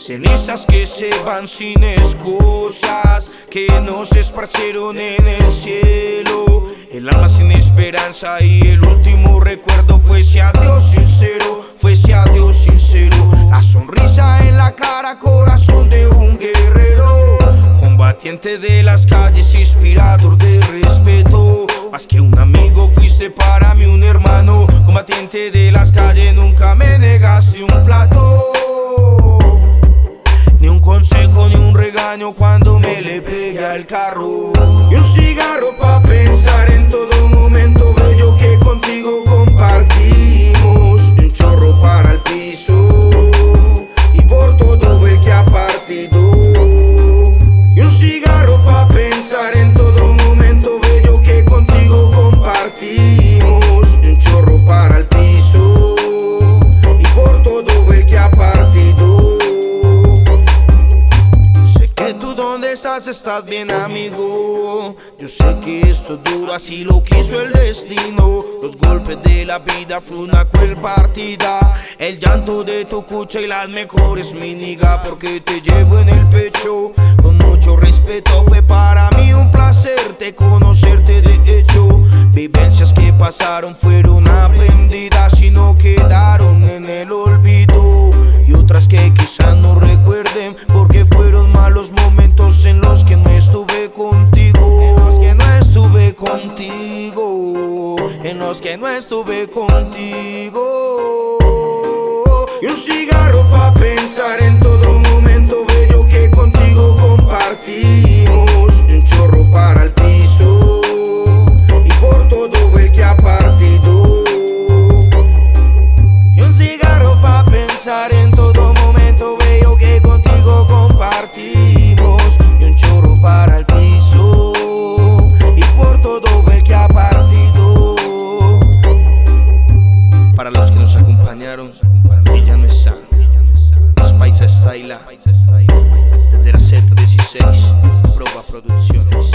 Cenizas que se van sin excusas, que no se esparcieron en el cielo. El alma sin esperanza y el último recuerdo fue ese adiós sincero, fue ese adiós sincero. La sonrisa en la cara, corazón de un guerrero. Combatiente de las calles, inspirador de respeto. Más que un amigo, fuiste para mí un hermano. Combatiente de las calles, nunca me negaste un plato. Regaño cuando me le pega el carro. Y un cigarro donde estás estás bien amigo. Yo sé que esto es duro así lo quiso el destino. Los golpes de la vida fue una cruel partida. El llanto de tu cucha y las mejores miniga Porque te llevo en el pecho. Con mucho respeto fue para mí un placer te conocerte de hecho. Vivencias que pasaron fueron aprendidas y no quedaron en el olvido. Y otras que quizás no recuerden Los que no estuve contigo. Y un cigarro pa' pensar en todo momento bello que contigo compartimos. Y un chorro para el piso. Y por todo el que ha partido. Y un cigarro pa' pensar en acompañaron Villa Mesán, Los Paisas Saila, desde la Z16, Proba Producciones.